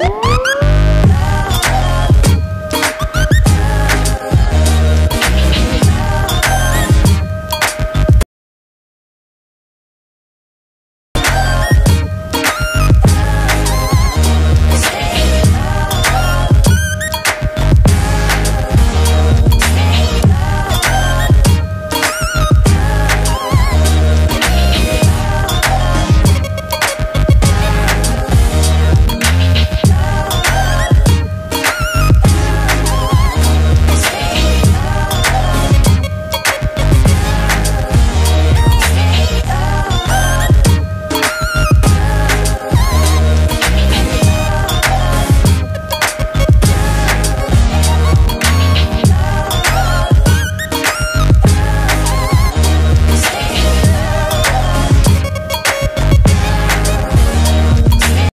Música